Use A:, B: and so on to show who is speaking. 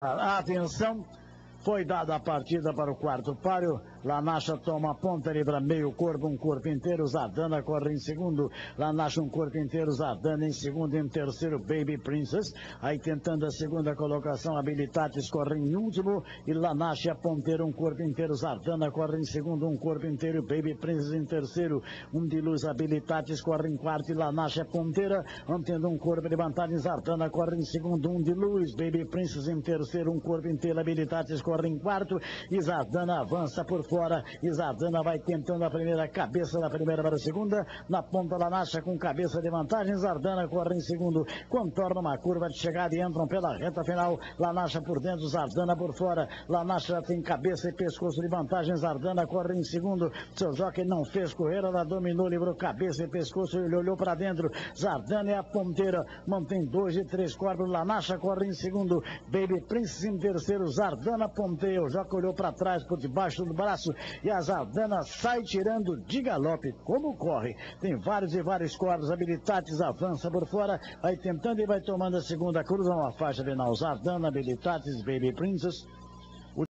A: Atenção, foi dada a partida para o quarto páreo. Lanacha toma a ponta ali para meio corpo, um corpo inteiro. Zardana corre em segundo. Lanacha um corpo inteiro. Zardana em segundo. Em terceiro, Baby Princess. Aí tentando a segunda colocação, Habilitates corre em último. E Lanacha ponteiro, um corpo inteiro. Zardana corre em segundo, um corpo inteiro. Baby Princess em terceiro. Um de luz, Habilitates corre em quarto. E Lanacha ponteira, mantendo um corpo de vantagem. Zardana corre em segundo, um de luz. Baby Princess em terceiro, um corpo inteiro. Habilitates corre em quarto. E Zardana avança por fora. Isardana vai tentando a primeira cabeça da primeira para a segunda. Na ponta da Nacha com cabeça de vantagem. Zardana corre em segundo. Contorna uma curva de chegada e entram pela reta final. Lanacha por dentro, Zardana por fora. Lanacha tem cabeça e pescoço de vantagem. Zardana corre em segundo. Seu jockey não fez correr, ela dominou, livrou cabeça e pescoço. Ele olhou para dentro. Zardana é a ponteira. Mantém dois e três corpos. Lanacha corre em segundo. Baby Prince em terceiro. Zardana ponteia. O jockey olhou para trás, por debaixo do braço e a Zardana sai tirando de galope. Como corre? Tem vários e vários corpos habilitados, avança por fora, vai tentando e vai tomando a segunda cruz, uma faixa final. Zardana, habilitados, Baby Princess.